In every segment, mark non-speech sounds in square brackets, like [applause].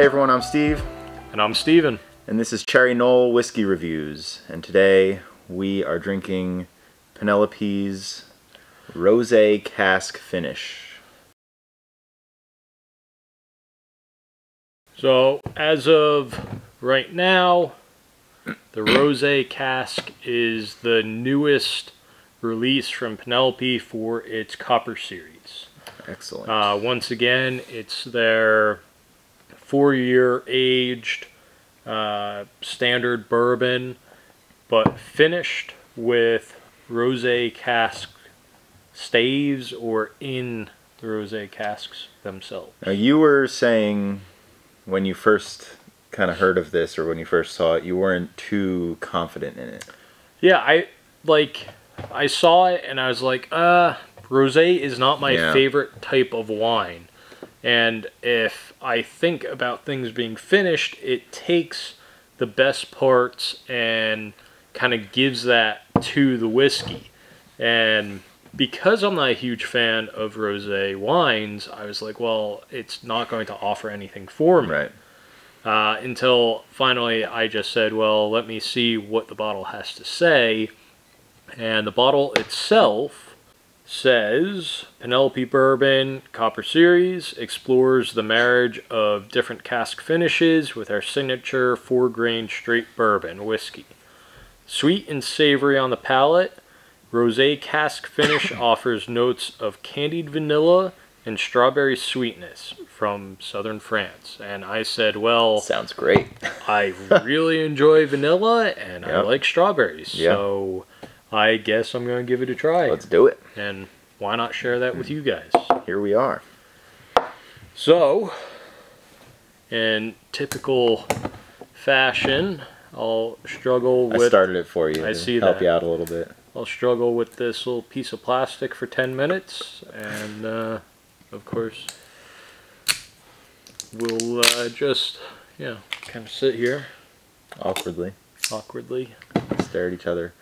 Hey everyone, I'm Steve, And I'm Steven. and this is Cherry Knoll Whiskey Reviews. And today we are drinking Penelope's Rosé Cask Finish. So, as of right now, the Rosé Cask is the newest release from Penelope for its Copper series. Excellent. Uh, once again, it's their four year aged uh, standard bourbon, but finished with Rosé Cask staves or in the Rosé Casks themselves. now you were saying when you first kind of heard of this or when you first saw it, you weren't too confident in it. Yeah, I like I saw it and I was like, uh, rosé is not my Yeah. favorite type of wine. And if I think about things being finished, it takes the best parts and kind of gives that to the whiskey. And because I'm not a huge fan of rosé wines, I was like, well, it's not going to offer anything for me Right. uh, until finally I just said, well, let me see what the bottle has to say. And the bottle itself says Penelope Bourbon Copper Series explores the marriage of different cask finishes with our signature four grain straight bourbon whiskey. Sweet and savory on the palate, Rosé cask finish [coughs] offers notes of candied vanilla and strawberry sweetness from southern France. And I said, well, Sounds great. I really enjoy vanilla and I like strawberries. Yeah. So I guess I'm going to give it a try. Let's do it. And why not share that with you guys? Here we are. So, in typical fashion, I'll struggle with... I started it for you. I see help that. you out a little bit. I'll struggle with this little piece of plastic for 10 minutes and uh, of course we'll uh, just yeah, kind of sit here Awkwardly. awkwardly. Stare at each other.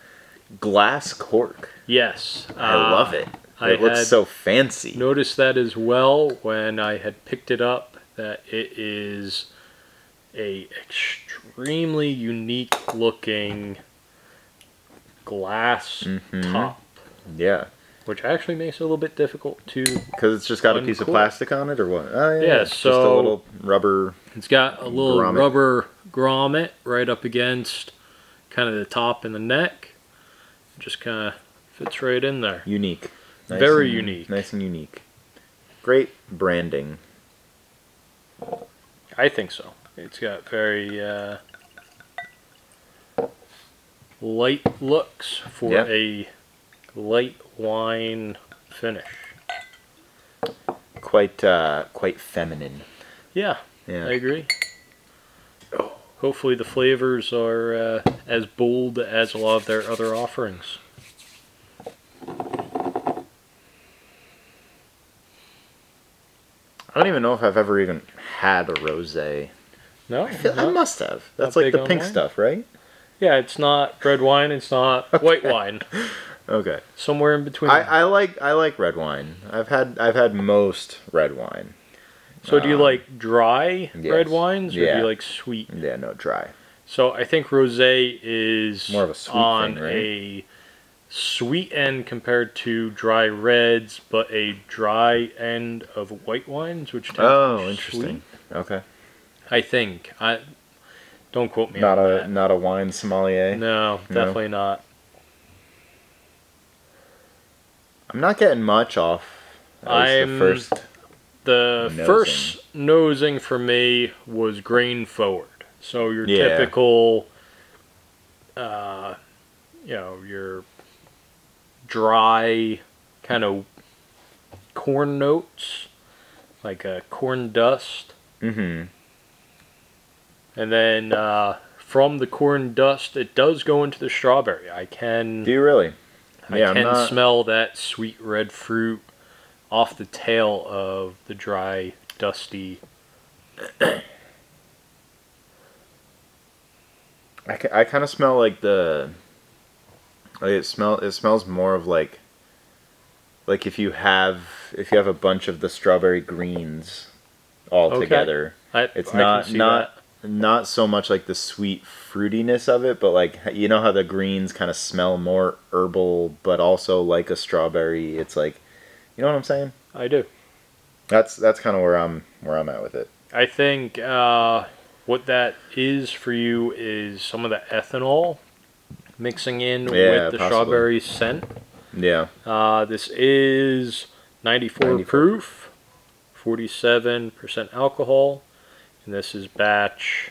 Glass cork. Yes. I uh, love it. I it looks so fancy. Noticed that as well when I had picked it up that it is a extremely unique looking glass Mhm. top, Yeah, which actually makes it a little bit difficult to. because it's just got a piece of plastic on it, or what? Oh yeah, Yeah, it's just a little rubber. It's got a little Grommet. rubber grommet right up against kind of the top and the neck. Just kind of fits right in there. Unique. Very and- unique. Nice and unique. Great branding. I think so. It's got very uh, light looks for Yeah. a light wine finish. Quite, uh, quite feminine. Yeah, Yeah. I agree. Hopefully, the flavors are uh, as bold as a lot of their other offerings. I don't even know if I've ever even had a rosé. No, I, feel, I must have. That's like the pink wine? stuff, right? yeah, it's not red wine. It's not [laughs] white wine. Okay. Somewhere in between. I, I like I like red wine. I've had I've had most red wine. So, do you um, like dry yes. red wines, or do you like sweet? Yeah, no dry. So I think rosé is More of a sweet on thing, right? a sweet end compared to dry reds, but a dry end of white wines, which Oh, be interesting. Okay. I think I don't quote me. Not on a that. not a wine sommelier. no, definitely not. I'm not getting much off. I'm- the first. The Nosing. first nosing for me was grain forward. So your Yeah. typical, uh, you know, your dry kind of corn notes, like a corn dust, Mm-hmm. and then uh, from the corn dust, it does go into the strawberry. I can Do you really? I yeah, can not. smell that sweet red fruit off the tail of the dry, dusty. I, I kind of smell like the. Like it smell. It smells more of like. Like if you have if you have a bunch of the strawberry greens all Okay. together, I, It's I not not that. not so much like the sweet fruitiness of it, but like you know how the greens kind of smell more herbal, but also like a strawberry. It's like, you know what I'm saying? I do. That's that's kind of where I'm where I'm at with it. I think uh, what that is for you is some of the ethanol mixing in Yeah, with the possibly. strawberry scent. Yeah, Uh, this is 94, 94. proof, 47% alcohol, and this is batch.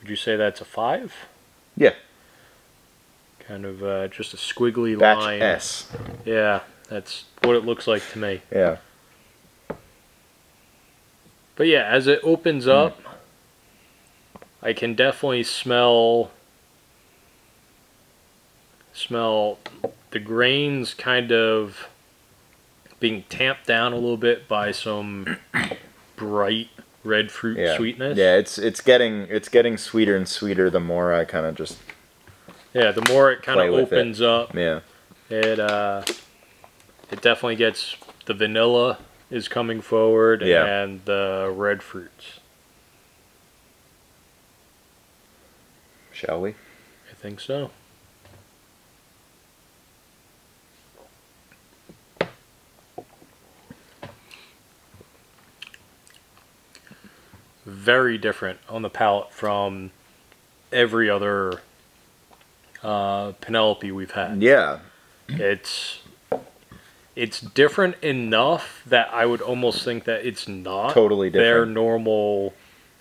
Would you say that's a five? Yeah. Kind of uh, just a squiggly batch line. S. Yeah, that's what it looks like to me. Yeah, But yeah, as it opens Hmm. up, I can definitely smell smell the grains kind of being tamped down a little bit by some [coughs] bright red fruit yeah, sweetness. Yeah, it's it's getting it's getting sweeter and sweeter the more I kind of just Yeah, the more it kind of opens up, yeah it uh it definitely gets the vanilla is coming forward Yeah. and the red fruits. shall we? I think so. Very different on the palate from every other uh, Penelope we've had. Yeah, It's it's different enough that I would almost think that it's not Totally their normal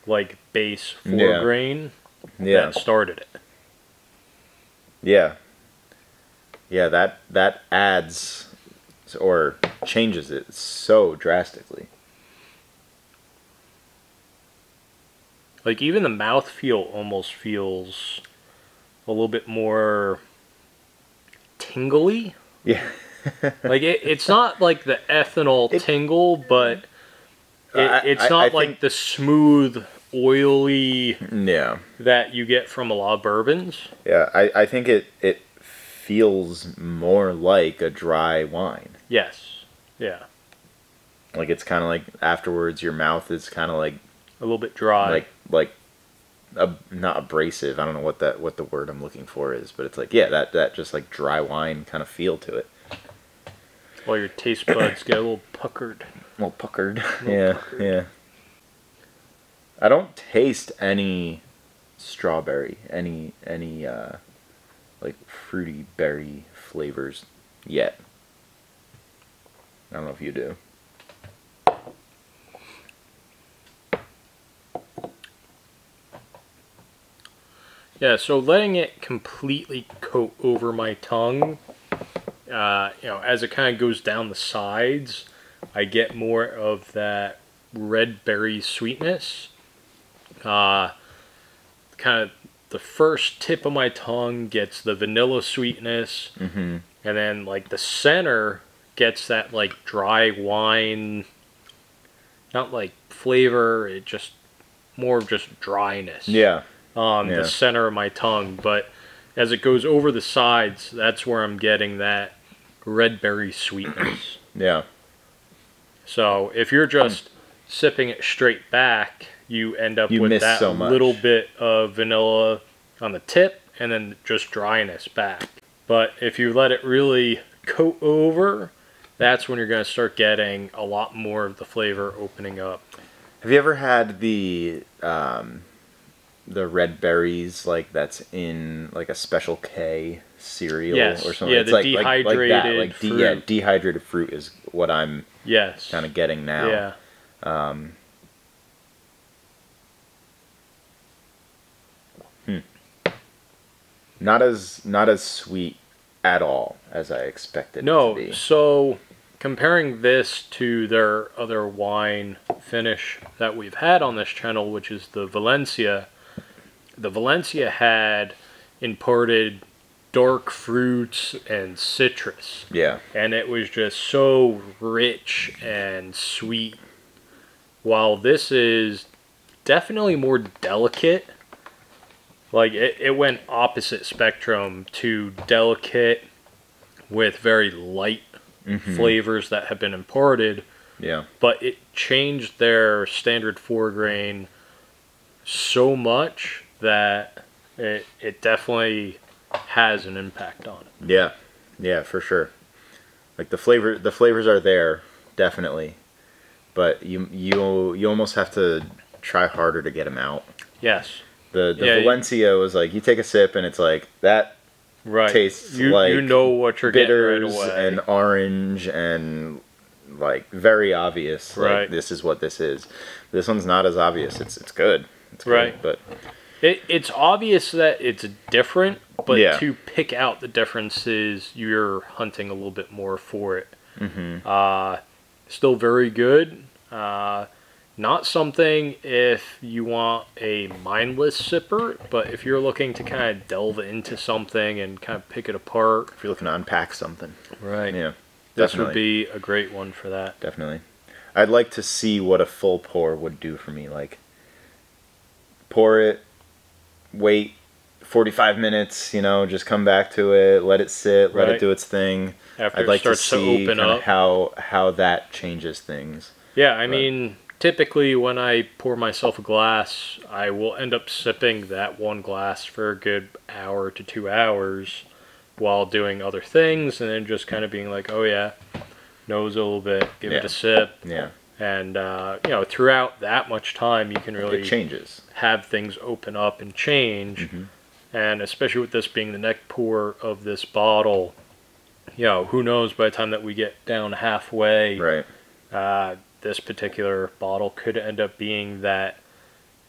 like base four Yeah. grain yeah, that started it. yeah, yeah. That that adds or changes it so drastically. Like even the mouthfeel almost feels a little bit more tingly. Yeah, [laughs] [laughs] Like it, it's not like the ethanol It- tingle, but it, I- it's I- not I like think- the smooth, oily yeah, that you get from a lot of bourbons. yeah. I I think it it feels more like a dry wine. Yes. Yeah. Like it's kind of like afterwards, your mouth is kind of like A little bit dry. like like ab not abrasive. I don't know what that what the word I'm looking for is, but it's like yeah, that that just like dry wine kind of feel to it. While your taste buds get a little puckered. Well, puckered. little yeah, puckered. yeah. I don't taste any strawberry, any any uh like fruity berry flavors yet. I don't know if you do. Yeah, so letting it completely coat over my tongue, uh, you know, as it kind of goes down the sides, I get more of that red berry sweetness. Uh, kind of the first tip of my tongue gets the vanilla sweetness, Mm-hmm. and then like the center gets that like dry wine, not like flavor, it just more of just dryness Yeah. on Yeah. the center of my tongue, but as it goes over the sides, that's where I'm getting that red berry sweetness. [clears throat] Yeah. so if you're just sipping it straight back, you end up You with that so little bit of vanilla on the tip and then just dryness back. But if you let it really coat over, that's when you're going to start getting a lot more of the flavor opening up. Have you ever had the um, the red berries like that's in like a special K cereal Yes, or something? yeah, it's the like, like, like that. dehydrated Like de- yeah, dehydrated fruit is what I'm Yes. kind of getting now. Yeah. Um, hmm. Not as not as sweet at all as I expected No, so comparing this to their other wine finish that we've had on this channel, which is the Valencia, the Valencia had imported dark fruits and citrus, Yeah. and it was just so rich and sweet. While this is definitely more delicate. Like it, it went opposite spectrum to delicate with very light Mhm. flavors that have been imported, Yeah. but it changed their standard four grain so much that it it definitely has an impact on it. Yeah, yeah, for sure. Like the flavor, the flavors are there, definitely, but you you you almost have to try harder to get them out. Yes. The the Yeah, Valencia was like you take a sip and it's like that Right. Tastes you, like you know what you're bitters getting right and orange and like very obvious. Like, Right. this is what this is. This one's not as obvious. It's it's good. It's good, Right. but It, it's obvious that it's different, but Yeah. to pick out the differences, you're hunting a little bit more for it. mhm. Uh, still very good. Uh, not something if you want a mindless sipper, but if you're looking to kind of delve into something and kind of pick it apart, if you're looking to unpack something, right? yeah, this definitely. would be a great one for that. definitely. I'd like to see what a full pour would do for me. Like, pour it, wait 45 minutes, you know, just come back to it, let it sit, let Right. it do its thing. After I'd like it starts to see to open up. how how that changes things. Yeah, I But- mean, typically when I pour myself a glass, I will end up sipping that one glass for a good hour to two hours while doing other things, and then just kind of being like, oh yeah, nose a little bit, give it a sip, Yeah, and uh, you know, throughout that much time, you can really it changes. have things open up and change. Mhm. And especially with this being the neck pour of this bottle, you know, who knows by the time that we get down halfway, Right. uh, this particular bottle could end up being that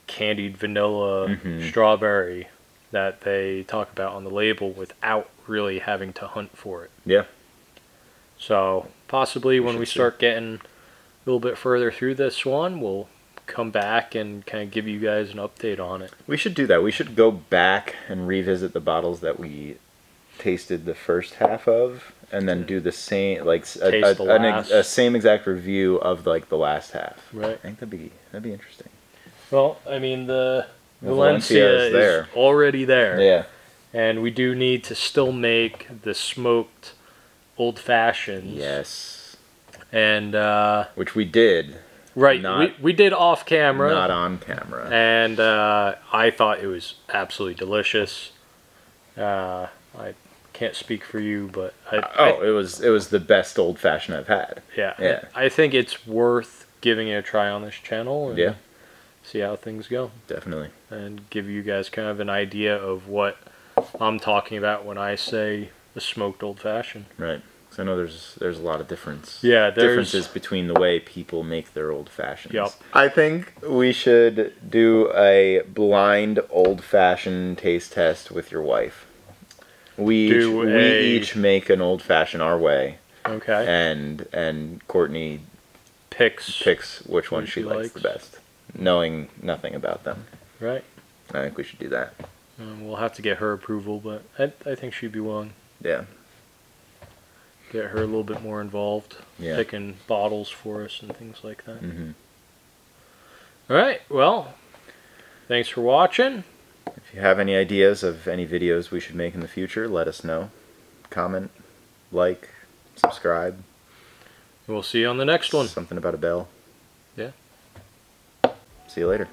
candied vanilla Mhm. strawberry that they talk about on the label without really having to hunt for it. Yeah. So possibly We when we see. start getting a little bit further through this one, we'll come back and kind of give you guys an update on it. We should do that. We should go back and revisit the bottles that we tasted the first half of, and then do the same, like a, a, the ex- a same exact review of like the last half. Right. I think that'd be that'd be interesting. Well, I mean the The Valencia, Valencia is is, there. already there. Yeah. And we do need to still make the smoked old fashions. Yes. And uh, Which we did, right, Not- we, we did off camera. not on camera. and uh, I thought it was absolutely delicious. Uh, I can't speak for you, but I, oh, it was it was the best old fashioned I've had. Yeah, yeah. I, think it's worth giving it a try on this channel and Yeah. see how things go, Definitely. and give you guys kind of an idea of what I'm talking about when I say a smoked old fashioned. Right. 'Cause I know there's there's a lot of difference. Yeah, there's differences between the way people make their old fashions. Yup. I think we should do a blind old fashioned taste test with your wife. We each, Do we a- each make an old fashioned our way, okay. and and Courtney Picks picks which one she she likes, the best, knowing nothing about them. right. I think we should do that. Um, we'll have to get her approval, but I, I think she'd be willing. Yeah. Get her a little bit more involved, Yeah. picking bottles for us and things like that. hmm All right. Well, thanks for watching. If you have any ideas of any videos we should make in the future, let us know. Comment, like, subscribe. We'll see you on the next one. Something about a bell. Yeah. See you later.